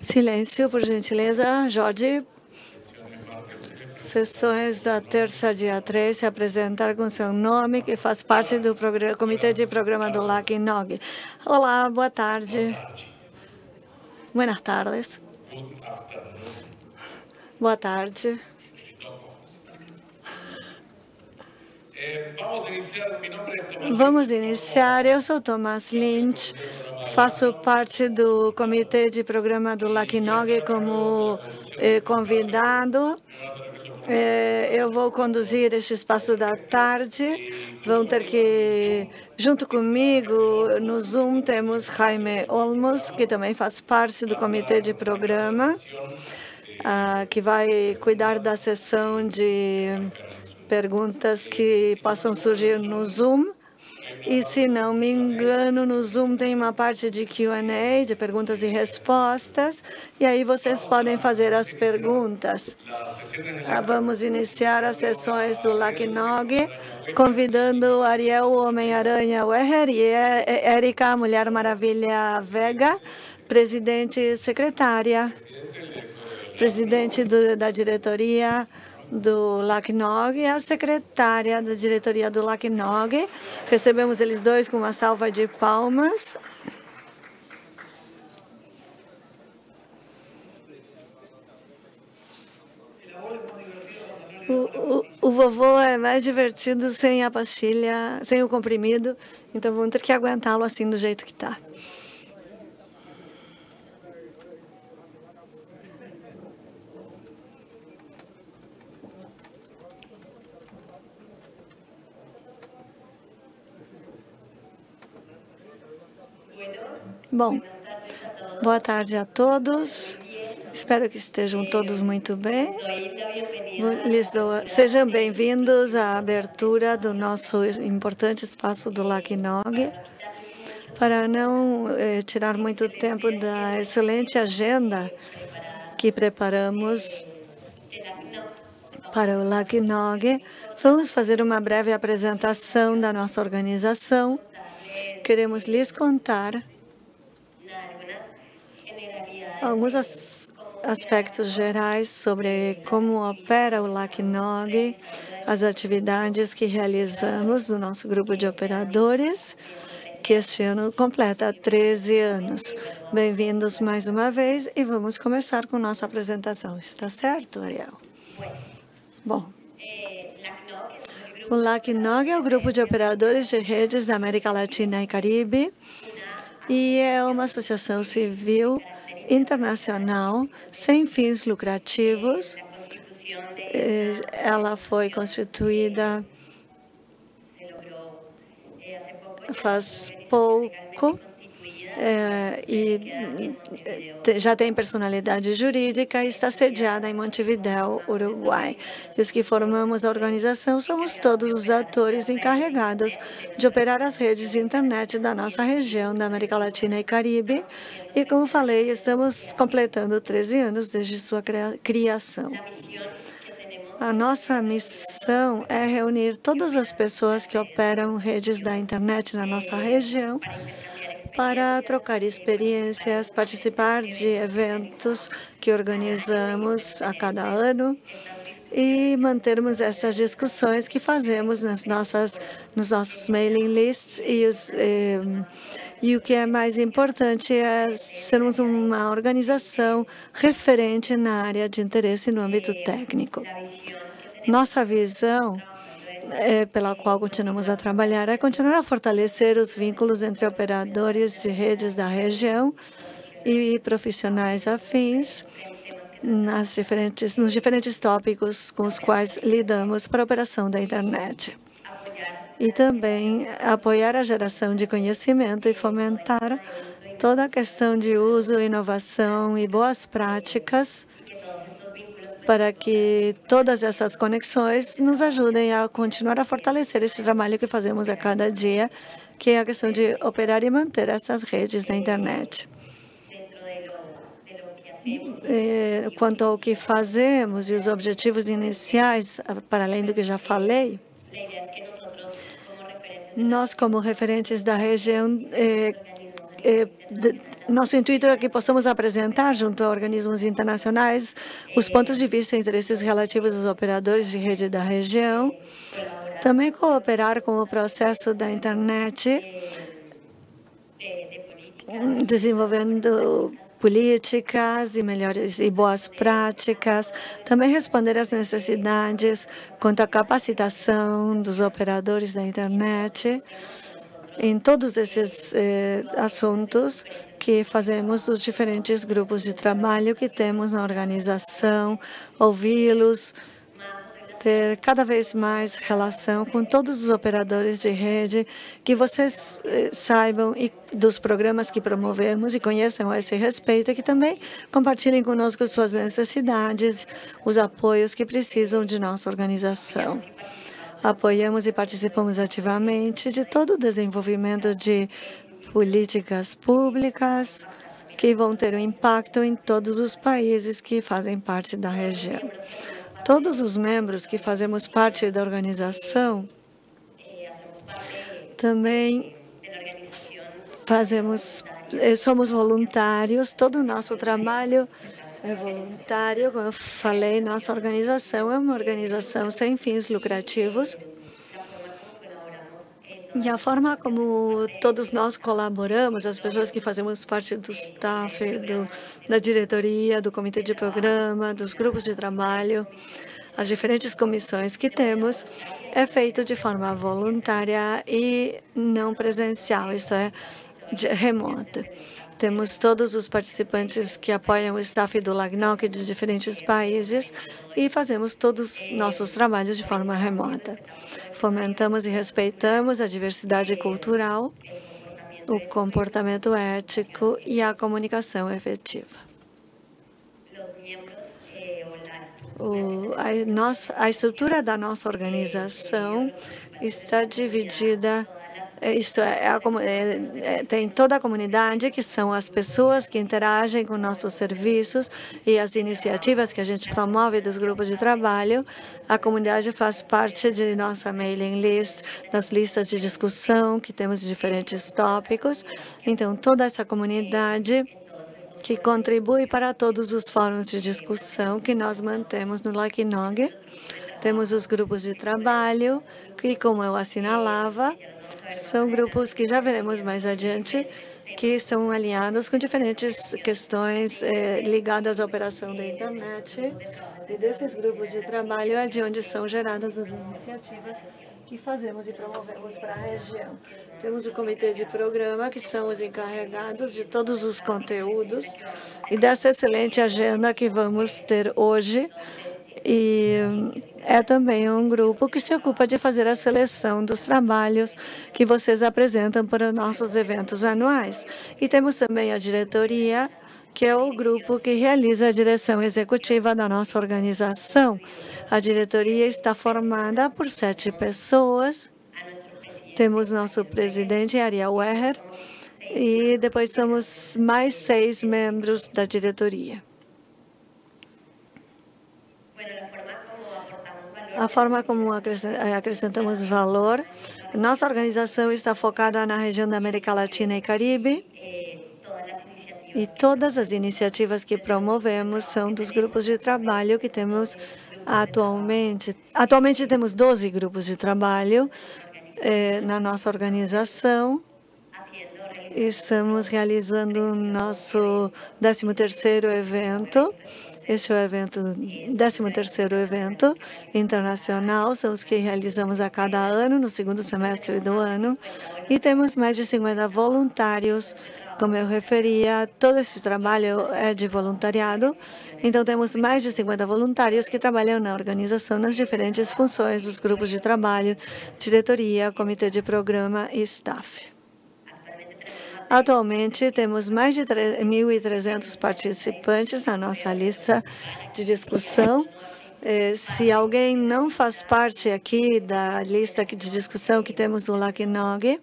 Silêncio, por gentileza. Jorge. Sessões da terça, dia 3, se apresentar com seu nome, que faz parte do comitê de programa do LAC Nog. Olá, boa tarde. Buenas tardes. Boa tarde. Vamos iniciar. Eu sou Thomas Lynch, faço parte do comitê de programa do LACNOG como eh, convidado. Eh, eu vou conduzir este espaço da tarde. Vão ter que, junto comigo, no Zoom, temos Jaime Olmos, que também faz parte do comitê de programa, ah, que vai cuidar da sessão de perguntas que possam surgir no Zoom. E, se não me engano, no Zoom tem uma parte de Q&A, de perguntas e respostas, e aí vocês podem fazer as perguntas. Ah, vamos iniciar as sessões do LACNOG, convidando Ariel Homem-Aranha Weher e Erika Mulher Maravilha Vega, presidente e secretária, presidente do, da diretoria, do LACNOG e a secretária da diretoria do LACNOG. Recebemos eles dois com uma salva de palmas. O, o, o, vovô é mais divertido sem a pastilha, sem o comprimido, então vamos ter que aguentá-lo assim do jeito que está. Bom, boa tarde a todos. Espero que estejam todos muito bem. Dou, sejam bem-vindos à abertura do nosso importante espaço do LACNOG. Para não eh, tirar muito tempo da excelente agenda que preparamos para o LACNOG, vamos fazer uma breve apresentação da nossa organização. Queremos lhes contar alguns aspectos gerais sobre como opera o LACNOG, as atividades que realizamos no nosso grupo de operadores, que este ano completa 13 anos. Bem-vindos mais uma vez e vamos começar com nossa apresentação. Está certo, Ariel? Bom, o LACNOG é o grupo de operadores de redes da América Latina e Caribe e é uma associação civil internacional sem fins lucrativos. Eh, ela foi constituída faz pouco é, e já tem personalidade jurídica e está sediada em Montevideo, Uruguai. E os que formamos a organização somos todos os atores encarregados de operar as redes de internet da nossa região da América Latina e Caribe. E, como falei, estamos completando 13 anos desde sua criação. A nossa missão é reunir todas as pessoas que operam redes da internet na nossa região para trocar experiências, participar de eventos que organizamos a cada ano e mantermos essas discussões que fazemos nas nossas, nos nossos mailing lists e, os, eh, e o que é mais importante é sermos uma organização referente na área de interesse no âmbito técnico. Nossa visão é, pela qual continuamos a trabalhar é continuar a fortalecer os vínculos entre operadores de redes da região e profissionais afins nas diferentes, nos diferentes tópicos com os quais lidamos para a operação da internet. E também apoiar a geração de conhecimento e fomentar toda a questão de uso, inovação e boas práticas para que todas essas conexões nos ajudem a continuar a fortalecer esse trabalho que fazemos a cada dia, que é a questão de operar e manter essas redes da internet. E, quanto ao que fazemos e os objetivos iniciais, para além do que já falei, nós, como referentes da região, eh, eh, nosso intuito é que possamos apresentar, junto a organismos internacionais, os pontos de vista e interesses relativos aos operadores de rede da região, também cooperar com o processo da internet, desenvolvendo políticas e melhores e boas práticas, também responder às necessidades quanto à capacitação dos operadores da internet, em todos esses eh, assuntos que fazemos os diferentes grupos de trabalho que temos na organização, ouvi-los, ter cada vez mais relação com todos os operadores de rede, que vocês eh, saibam e dos programas que promovemos e conheçam a esse respeito, e que também compartilhem conosco suas necessidades, os apoios que precisam de nossa organização. Apoiamos e participamos ativamente de todo o desenvolvimento de políticas públicas que vão ter um impacto em todos os países que fazem parte da região. Todos os membros que fazemos parte da organização também fazemos, eh, somos voluntários, todo o nosso trabalho é voluntário, como eu falei, nossa organização é uma organização sem fins lucrativos. E a forma como todos nós colaboramos, as pessoas que fazemos parte do staff, do, da diretoria, do comitê de programa, dos grupos de trabalho, as diferentes comissões que temos, é feito de forma voluntária e não presencial, isto é, remota. Temos todos os participantes que apoiam o staff do LAGNOC de diferentes países e fazemos todos os nossos trabalhos de forma remota. Fomentamos e respeitamos a diversidade cultural, o comportamento ético e a comunicação efetiva. O, a, nossa, a estrutura da nossa organização está dividida é, isto é, é, é, tem toda a comunidade, que são as pessoas que interagem com nossos serviços e as iniciativas que a gente promove dos grupos de trabalho. A comunidade faz parte de nossa mailing list, das listas de discussão que temos de diferentes tópicos. Então, toda essa comunidade que contribui para todos os fóruns de discussão que nós mantemos no Lakinog. Temos os grupos de trabalho, que, como eu assinalava, são grupos que já veremos mais adiante, que estão alinhados com diferentes questões eh, ligadas à operação da internet. E desses grupos de trabalho é de onde são geradas as iniciativas que fazemos e promovemos para a região. Temos o comitê de programa, que são os encarregados de todos os conteúdos e dessa excelente agenda que vamos ter hoje e é também um grupo que se ocupa de fazer a seleção dos trabalhos que vocês apresentam para nossos eventos anuais. E temos também a diretoria, que é o grupo que realiza a direção executiva da nossa organização. A diretoria está formada por sete pessoas. Temos nosso presidente, Ariel Weher, e depois somos mais seis membros da diretoria. A forma como acrescentamos valor. Nossa organização está focada na região da América Latina e Caribe. E todas as iniciativas que promovemos são dos grupos de trabalho que temos atualmente. Atualmente temos 12 grupos de trabalho eh, na nossa organização. Estamos realizando o nosso 13º evento este é o evento, 13º evento internacional, são os que realizamos a cada ano, no segundo semestre do ano, e temos mais de 50 voluntários. Como eu referia, todo esse trabalho é de voluntariado, então temos mais de 50 voluntários que trabalham na organização nas diferentes funções dos grupos de trabalho, diretoria, comitê de programa e staff. Atualmente, temos mais de 1.300 participantes na nossa lista de discussão. Eh, se alguém não faz parte aqui da lista de discussão que temos no LACNOG,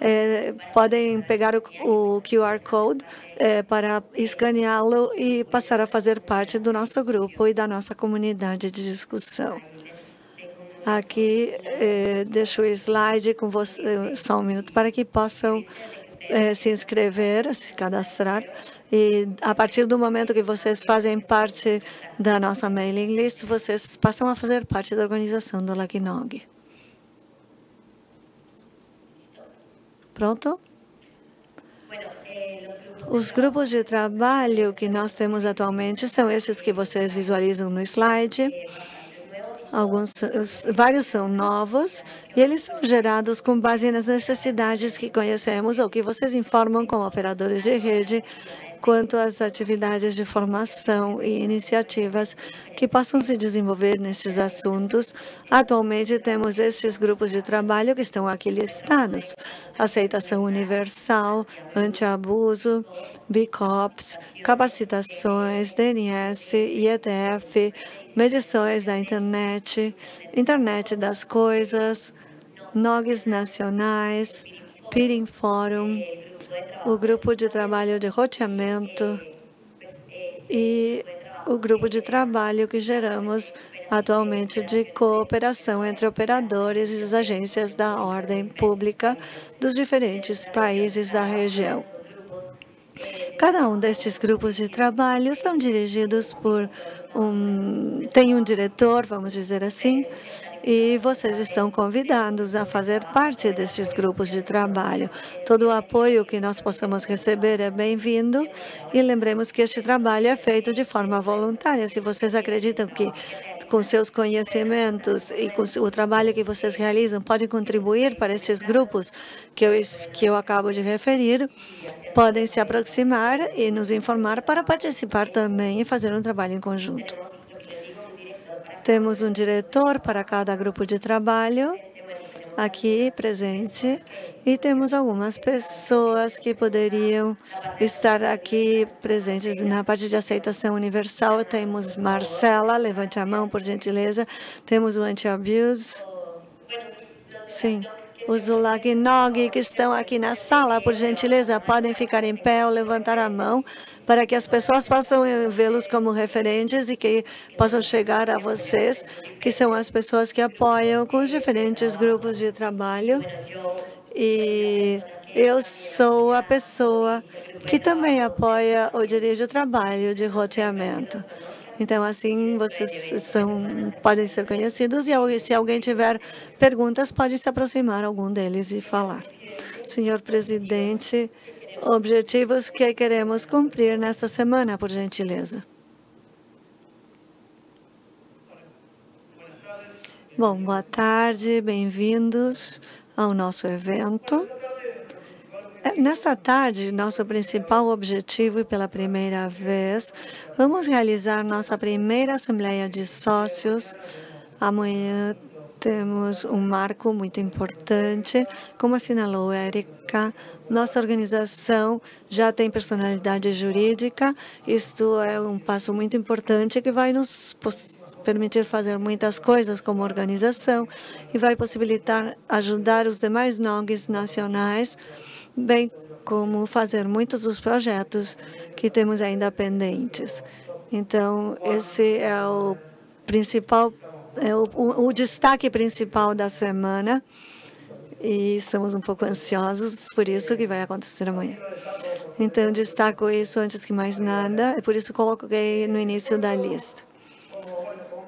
eh, podem pegar o, QR Code eh, para escaneá-lo e passar a fazer parte do nosso grupo e da nossa comunidade de discussão. Aqui, eh, deixo o slide com você, só um minuto, para que possam eh, se inscrever, se cadastrar. E a partir do momento que vocês fazem parte da nossa mailing list, vocês passam a fazer parte da organização do Lakinog. Pronto? Os grupos de trabalho que nós temos atualmente são estes que vocês visualizam no slide. Alguns, vários são novos e eles são gerados com base nas necessidades que conhecemos ou que vocês informam como operadores de rede quanto às atividades de formação e iniciativas que possam se desenvolver nestes assuntos. Atualmente, temos estes grupos de trabalho que estão aqui listados. Aceitação universal, antiabuso, BICOPS, capacitações, DNS, IETF, medições da internet, internet das coisas, NOGs nacionais, Peering Forum, o grupo de trabalho de roteamento e o grupo de trabalho que geramos atualmente de cooperação entre operadores e as agências da ordem pública dos diferentes países da região. Cada um destes grupos de trabalho são dirigidos por um, tem um diretor, vamos dizer assim, e vocês estão convidados a fazer parte destes grupos de trabalho. Todo o apoio que nós possamos receber é bem-vindo e lembremos que este trabalho é feito de forma voluntária. Se vocês acreditam que com seus conhecimentos e com o trabalho que vocês realizam podem contribuir para estes grupos que eu, que eu acabo de referir, podem se aproximar e nos informar para participar também e fazer um trabalho em conjunto. Temos um diretor para cada grupo de trabalho aqui presente e temos algumas pessoas que poderiam estar aqui presentes na parte de aceitação universal. Temos Marcela, levante a mão, por gentileza. Temos o anti-abuse. Sim. Os Zulagnog que estão aqui na sala, por gentileza, podem ficar em pé ou levantar a mão para que as pessoas possam vê-los como referentes e que possam chegar a vocês, que são as pessoas que apoiam com os diferentes grupos de trabalho. E eu sou a pessoa que também apoia ou dirige o trabalho de roteamento. Então, assim, vocês são, podem ser conhecidos e se alguém tiver perguntas, pode se aproximar algum deles e falar. Senhor presidente, objetivos que queremos cumprir nesta semana, por gentileza. Bom, boa tarde, bem-vindos ao nosso evento. Nessa tarde, nosso principal objetivo, e pela primeira vez, vamos realizar nossa primeira Assembleia de Sócios. Amanhã temos um marco muito importante. Como assinalou Érica, nossa organização já tem personalidade jurídica. Isto é um passo muito importante que vai nos permitir fazer muitas coisas como organização e vai possibilitar ajudar os demais NOGs nacionais bem como fazer muitos dos projetos que temos ainda pendentes. Então, esse é o principal, é o, o, destaque principal da semana e estamos um pouco ansiosos por isso que vai acontecer amanhã. Então, destaco isso antes que mais nada, e por isso coloquei no início da lista.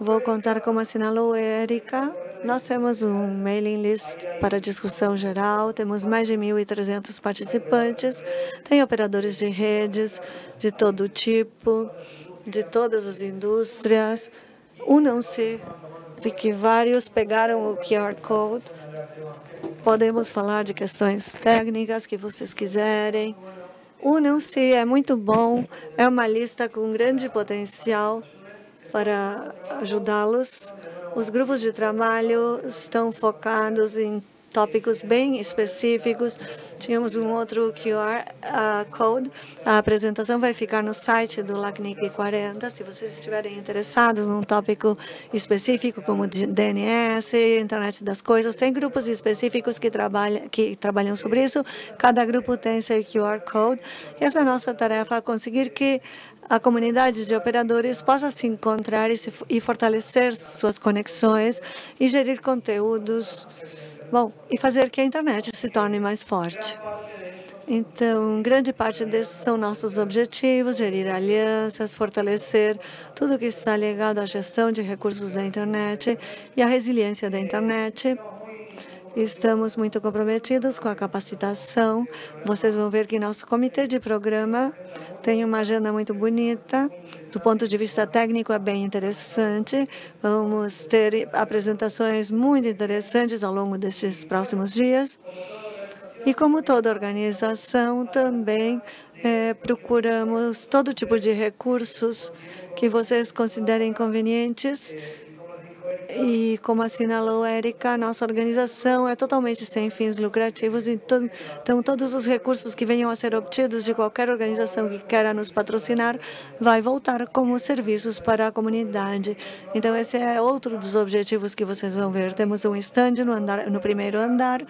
Vou contar como assinalou Érica, nós temos um mailing list para discussão geral, temos mais de 1.300 participantes, tem operadores de redes de todo tipo, de todas as indústrias. Unam-se, vi que vários pegaram o QR Code. Podemos falar de questões técnicas que vocês quiserem. Unam-se, é muito bom, é uma lista com grande potencial para ajudá-los os grupos de trabalho estão focados em tópicos bem específicos. Tínhamos um outro QR Code. A apresentação vai ficar no site do LACNIC 40. Se vocês estiverem interessados num tópico específico, como DNS, internet das coisas, tem grupos específicos que trabalham, que trabalham sobre isso. Cada grupo tem seu QR Code. E essa é a nossa tarefa, conseguir que a comunidade de operadores possa se encontrar e, se, e fortalecer suas conexões e gerir conteúdos, bom, e fazer que a internet se torne mais forte. Então, grande parte desses são nossos objetivos, gerir alianças, fortalecer tudo que está ligado à gestão de recursos da internet e à resiliência da internet. Estamos muito comprometidos com a capacitação. Vocês vão ver que nosso comitê de programa tem uma agenda muito bonita. Do ponto de vista técnico, é bem interessante. Vamos ter apresentações muito interessantes ao longo destes próximos dias. E como toda organização, também é, procuramos todo tipo de recursos que vocês considerem convenientes e como assinalou Érica, nossa organização é totalmente sem fins lucrativos, então, então todos os recursos que venham a ser obtidos de qualquer organização que queira nos patrocinar vai voltar como serviços para a comunidade. Então esse é outro dos objetivos que vocês vão ver. Temos um stand no, andar, no primeiro andar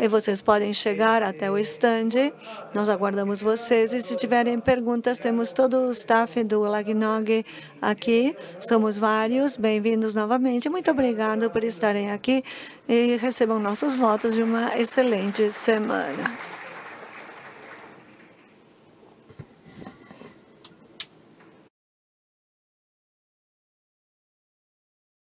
e vocês podem chegar até o stand. Nós aguardamos vocês e se tiverem perguntas, temos todo o staff do Lagnog aqui. Somos vários. Bem-vindos novamente muito obrigada por estarem aqui e recebam nossos votos de uma excelente semana.